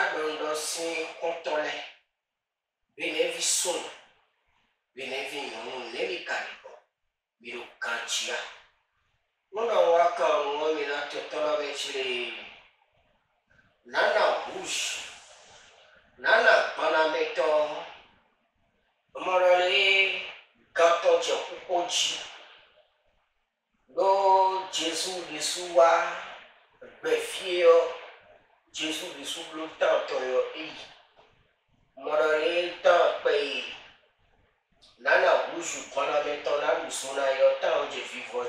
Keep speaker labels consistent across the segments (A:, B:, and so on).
A: ndɔndɔ si kɔtɔ lɛ bene sùn bene vi nyɔnu neli kalibɔ miɖo kantsia nuna wa ka ŋɔ mina tɔtɔ la bɛ tsire nana bush nana gbanamɛtɔ mɔlɔli gatɔ dze koko dzi ɖo jesu yesu wa jésù kristu tanto tàn tọyọ èyí mọdọni tàn pẹyì nana wusu kọnọmẹtọ na lusuna yọ tàn ó jẹ fífọ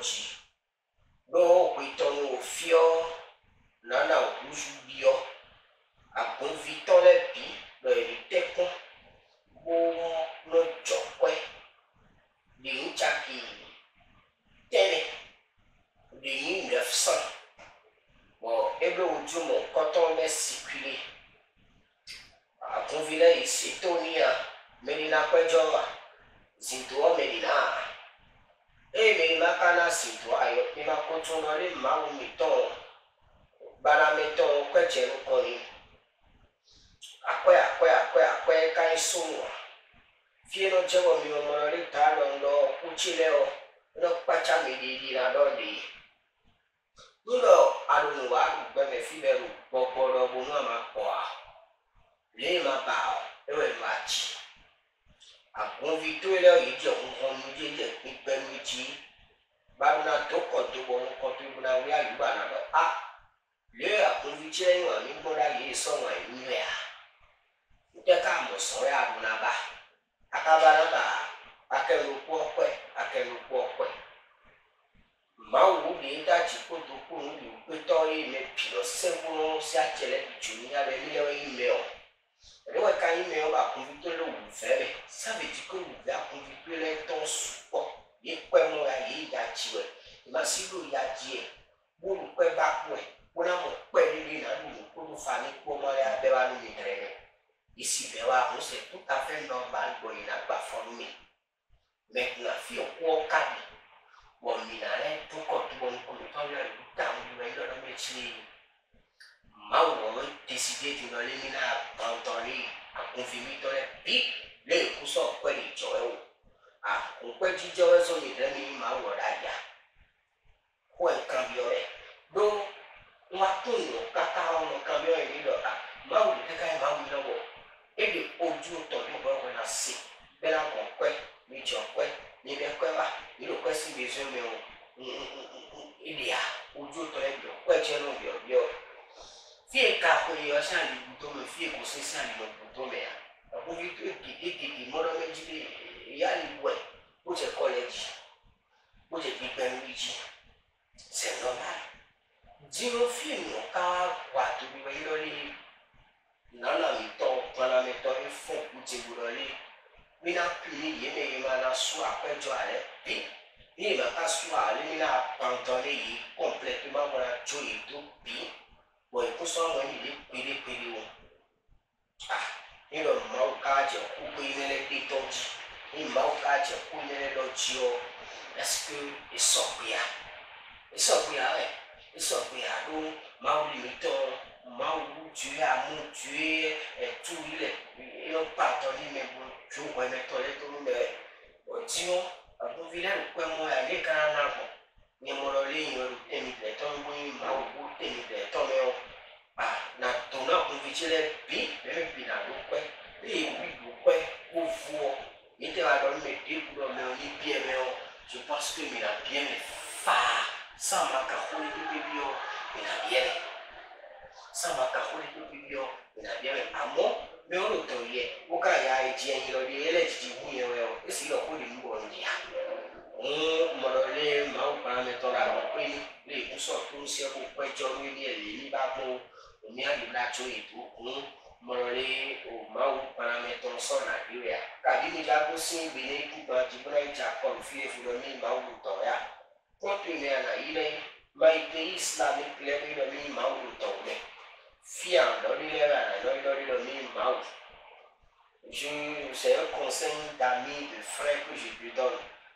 A: mówili sitonia melina kwejoma zintuo melina e melima kana sintu ayo nima kutuna le mawu mitɔn bana mitɔn kwetsenu kɔni akɔe akɔe akɔe akɔe kan sunwa fieno jɛwɔ mi mɔmɔlɔ le ta lɔ ŋdɔ kutsi lɛ o ne kpatsa mi di di na dɔ de nulɔ alonu wa gbɛmɛ fi bɛ gbɔgbɔ dɔ bonu ama kɔa lema bao ewe mati agbɔnvi to lɛ yedze ɔhɔnu dze le kpekpe ŋuti bana to kɔdo bɔ ŋkɔdo bena wi ayi ba na do a lɛ agbɔnvi tse lɛ kuoka wamilare tuko tuonkulitoyo tamduelo nomechli mauro decide dinole mina pantoli akunfimitole pi le kuso kweli jowe o akunkwejijọwẹsọ yìí rẹ ni màá wọra yá. o tuseme ibia ujuto ebyo kwechero byo byo fie kakoye wasandi butome fie kosesandi lobutomeya akuvitu ekikikiki moromejibi yaliwe bóse kọlẹji bóse gbígbẹnu yìí sẹ normal dìrò fíìmù ká wà tóbi wẹ lórí nana mi tọ gbọnà mi tọ mi fún kùtìwù lórí mina pili yìí mi yìí ma na sún àpẹjọ rẹ bíi. Bien, ma assoir, le mina pendant les yeux, complètement, mon atcho et tout, bien. Bon, pour ça, on est les pédé pédé ou. Ah, il le mau kaje, ou que il est détendu. Il mau kaje, ou il est l'audio. Est-ce que il sort bien? Il sort bien, ouais. Il sort bien, donc, mau limitant, mau tue, amu tue, et tout, il est, il est pas dans les mêmes, je vois, mais toi, les tout, mais, on oh, dit, vile kwe mo ya le kana na bo nye mo lo le yin o te mi le to ma o bo te mi le to na to na kun vi chile bi be bi na do kwe le bi do kwe o fu o ni te wa do me de ku do me o ni bi e me o je pense que mi la bien me fa sa ma ka ho ni bi bi o mi la bien sa ma ka ho ni bi bi o mi la bien amo me o lo to ye o ka ya e ji en lo de ele ji esi lo ko de lu o ni ya monitora mapema nilikusa utunzi yako kwecho mwili elini babo umiali nacho itukun mọ̀rẹ́ òmáwù paramẹ́tọ̀ sọ̀nà ìrẹ́ kàbíní dágbó sí ìgbìlẹ̀ ìdúgba jìbúrà ìjà kan fi èfúrọ̀ ní ìmáwù tọ̀yà kóòtù ìrìn àná ilẹ̀ maite islam ìpìlẹ̀ rírọ̀ ní ìmáwù tọ̀wẹ̀ fíà lọ́rílẹ̀ rà lọ́rílọ́rílọ́ ní ìmáwù. je sais un conseil d'amis de frères que je lui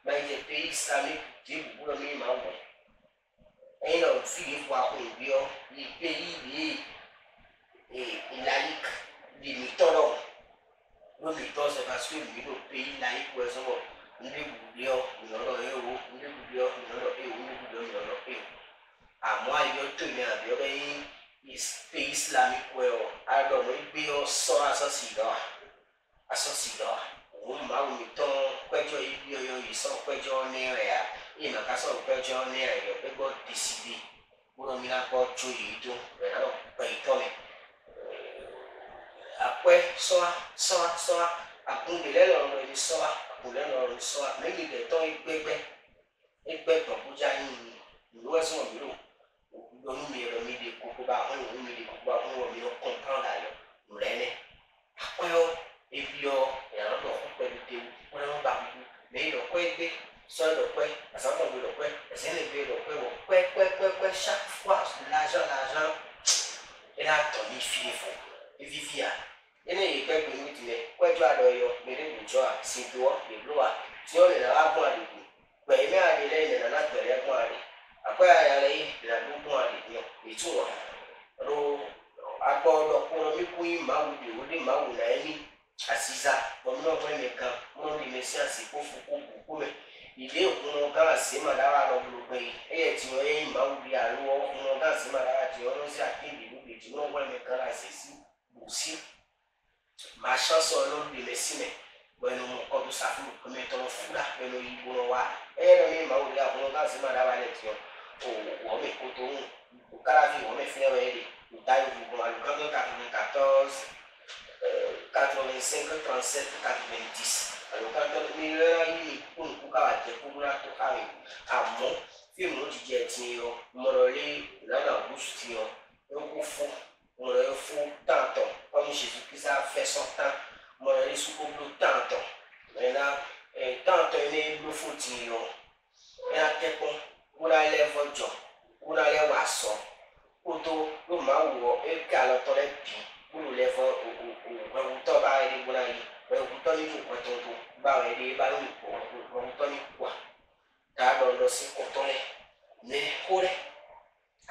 A: mayɛpɛi same kutue bubulɔ ne ma wɔ ɛyina ofili fo akɔebiɔ yipɛyi bie ilalik dimitɔlɔ lomitɔ sɛ parce que mi do pɛyi laik wɛ sɔbɔ nde bubuliɔ minɔlɔ ewo nde bubuliɔ minɔlɔ ewo nde bubuliɔ minɔlɔ ewo àmọ́ ayọ tòmí àbí ọbẹ̀ yín pé islamic wẹ̀ ọ́ adọ̀mọ́ gbé ọ sọ́ asọ́sì lọ́wọ́ asọ́sì lọ́wọ́ umba wito kwecho yoyo iso kwecho nerea ina kaso kwecho nerea yo pego DCD uno mila ko chui itu venalo peitone akwe soa soa soa akundile lolo ni soa akundile lolo ni soa meli de ton igbegbe igbe to buja yin ni lo esun mi lo lo mi re mi de koko ba hun mi de que chaque fois, l'argent, l'argent, elle a tombé fini fou. Vivia. Ene yi gbẹ gbẹ mi tilẹ̀ kọjú àlọ́ yọ mèrè lójọ́ à ṣètò ọ́ lèló à tí ó lè náà gún àdìgún gbẹ̀yìmẹ́ àdìlẹ́ ilẹ̀ náà gbẹ̀rẹ̀ gún àdì àpẹ́ àyàlẹ́ ìlànà gún àdìgún ètò wọn ro agbọ́ ọlọ́kùn ọmọ ikú yìí máa wù dè ó lè máa wù náà ẹni àṣìṣà ọmọ náà fẹ́ mi kan mọ́ ní mi sí àṣìkò fún kó kó mẹ́ ile kuno kana sema dawa no bulupe eye ti o yin ma wi aru o kuno kana sema dawa ti o no si akidi lu bi ti no wa me kana sisi busi ma chanson no de le sime bueno mo ko du safu ko me to fura pe no yi bo wa eye no mi ma wi aru kuno kana sema dawa le ti o o o me ko to un o kala fi o me fi na ede o ta yi bo alu kan 94 85 37 àlùkájọ́ ní rẹ́rẹ́ yìí kún kúkà àjẹkúmúra tó káyè àmọ́ fíìmù ti jẹ tiyan mọ̀rọ̀ lé ìlànà gúúsù tiyan ló kó fún mọ̀rọ̀ yẹn fún tàǹtàn ọmọ ìṣèlú kìsà fẹsán tán mọ̀rọ̀ yẹn sukúlù tàǹtàn ẹ̀ná tàǹtàn yẹn ló fún tiyan ẹ̀ná kẹ́kọ̀ọ́ wúra lẹ́fọ̀ jọ wúra lẹ́wọ̀ àsọ kótó ló máa wọ̀ ẹ́ kí alọ́tọ́ rẹ̀ wúlò lẹ fọ òwúntọ́ bá rẹ ní gbọ́dọ̀ yìí òwúntọ́ ní fò kọ́tọ́ tó bá rẹ ní bá lóyún òwúntọ́ ní wà tá a lọ lọ sí kọ́tọ́ rẹ ní kó rẹ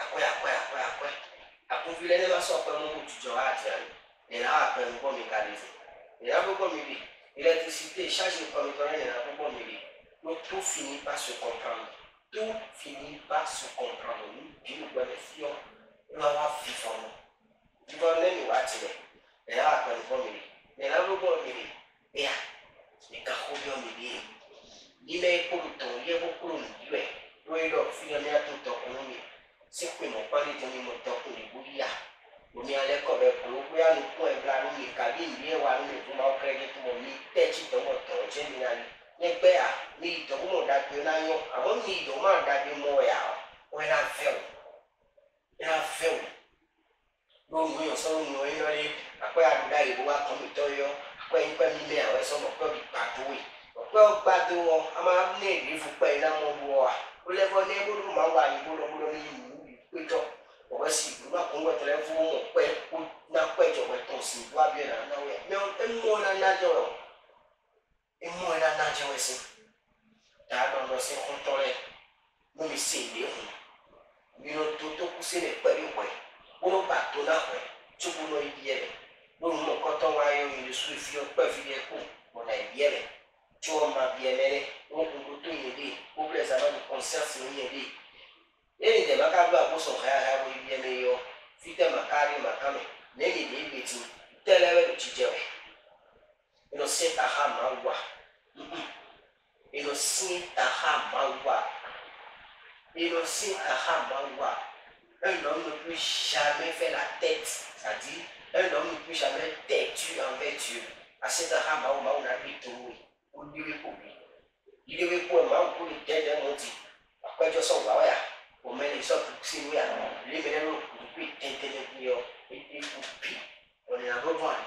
A: akọ́ akọ́ akọ́ akọ́ àkúnfi lẹ́nu bá sọ pé mo kò jùjọ wá àti àná nìyà wà pẹ̀lú bọ́ mi kalẹ̀ fún nìyà bó bọ́ mi bì electricité ṣáàṣì kọ́mi tọ́lá nìyà bó bọ́ mi bì ló tó fi ní bá so comprendre tó fi ní bá so comprendre ní bí ó gbọ́dọ̀ fi ọ́ lọ́wọ́ fífa. chidoma tojenani nekpea ni domo dagbe na yo abo ni doma dagbe mo ya o na feo na feo gbogbo yàn sọ nù ẹ yọrí àpẹ àdúrà ìbò wa kàn mí tọyọ àpẹ ìpẹ mímẹ àwọn ẹsọ mọ pé ọgbà tó wì ọpẹ ọgbà tó wọn a máa ní èdè fúnpẹ iná mọ wọ wa ó lẹfọ ní ebó ló máa wà ìbó lọgbọdọ ní ìlú ìpéjọ ọwọ sí ìlú náà kó ń wẹtọ lẹfọ wọn pẹ kó náà pẹjọ wẹtọ sí ìlú abẹ náà náà wẹ mẹ ẹ e mú ọ náà dájọ rẹ emu ẹ dada jẹ wẹsẹ daa dọn lọ sí kúntọ lẹ mú mi sè lé hù yìnyín tó tó kú sílẹ̀ pẹ̀lú wẹ̀ wọ́n bá tó náà wẹ̀ tó bú lọ ibi yẹ lẹ lórí mọ kọ́tọ́ wa yọ yìnyín sùn fi ọpẹ́ fi yẹ kú ọ̀nà ibi yẹ lẹ tí wọ́n máa bí ẹ mẹ́rẹ́ wọ́n kún kó tó yẹ dé ó bẹ̀rẹ̀ sábà ní kọ́nsẹ́ẹ̀sì ló yẹ dé lẹ́yìn dẹ̀ maka bá kó sọ̀ hayahaya wọ ibi yẹ lẹ yọ fitẹ́ makari makame lẹ́yìn dẹ̀ gbẹ̀tì tẹ́lẹ̀ wẹ́lẹ̀ ti jẹ wẹ̀ inocentahama wa inocentahama wa inocentahama wa un homme ne peut jamais faire la tête c'est-à-dire un homme ne peut jamais têtu envers Dieu À cette asentahama wa on a vu tout on olùdíwé kò bí ìdíwé kò ẹ̀ máa ń kó lè dẹ́dẹ́ mọ́ ti àpẹjọ sọ̀rọ̀ àwọn yà kò mẹ́lẹ̀ sọ̀tù sí ìwé Les mêmes ló kò ní pè tẹ́tẹ́lẹ́ bí ọ ètò ìkù pè ọ̀nà àbọ̀bọ̀ àná.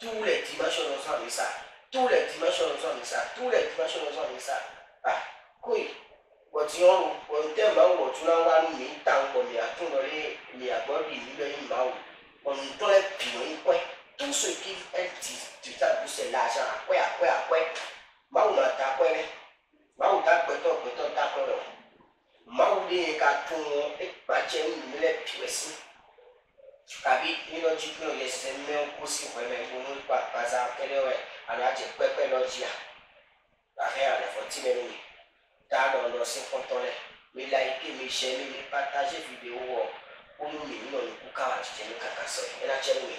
A: two-dimensional song is that two-dimensional song is that two-dimensional song de ça. ah kóyì wọ̀tí ọ̀rùn wọ̀tẹ́ máa ń wọ̀tú náà wá ní ta ń bọ̀ ní àtúndọ̀lé ní àgbọ̀dì nílẹ̀ yìí máa wò ọ̀nùtọ́ ẹ̀ pì wọ́n ń pẹ́ tó ń sọ èké ẹ̀ ti tìta gbèsè làṣà àpẹ́ àpẹ́ àpẹ́ máa wò máa ta pẹ́ rẹ̀ máa wò ta pẹ́tọ̀ pẹ́tọ̀ ta pẹ́ rẹ̀ máa wò lè ka tó wọn ẹ̀ pàjẹ́ nílẹ̀ pì wẹ́ sí i kabi minɔ dzi kple le semɛ ŋkusi xɔ me ŋu ŋu kpa baza kele wɛ alo adze kpekpe lɔ dzia ahe ale fɔti me nu ta lɔ lɔ si kɔtɔ lɛ mi la yi ke mi sɛ mi mi pata se video wɔ wo nu mi nɔ nuku ka wa dzidzɛ nu kaka sɔ ena tse mi.